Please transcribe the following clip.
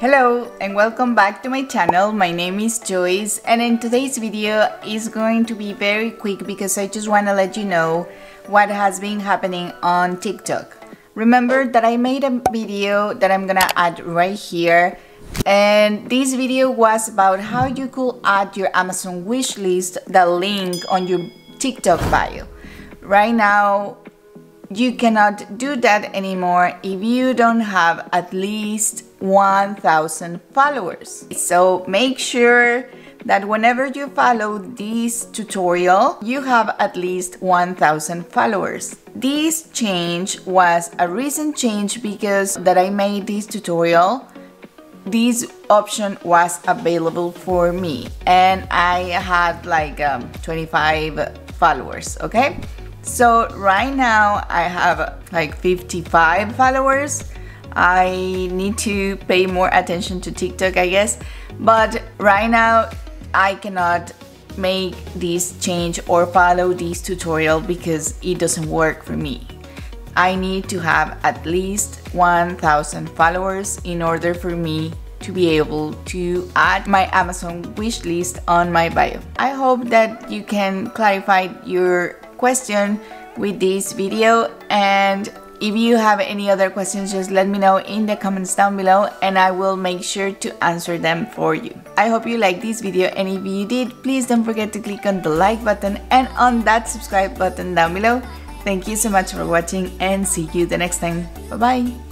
Hello and welcome back to my channel. My name is Joyce and in today's video is going to be very quick because I just want to let you know what has been happening on TikTok. Remember that I made a video that I'm gonna add right here and this video was about how you could add your Amazon wishlist, the link on your TikTok bio. Right now you cannot do that anymore if you don't have at least 1000 followers. So make sure that whenever you follow this tutorial, you have at least 1000 followers. This change was a recent change because that I made this tutorial this option was available for me and I had like um, 25 followers okay so right now I have like 55 followers. I need to pay more attention to TikTok, I guess. But right now I cannot make this change or follow this tutorial because it doesn't work for me. I need to have at least 1000 followers in order for me to be able to add my Amazon wishlist on my bio. I hope that you can clarify your question with this video and if you have any other questions just let me know in the comments down below and I will make sure to answer them for you. I hope you liked this video and if you did please don't forget to click on the like button and on that subscribe button down below. Thank you so much for watching and see you the next time. Bye bye.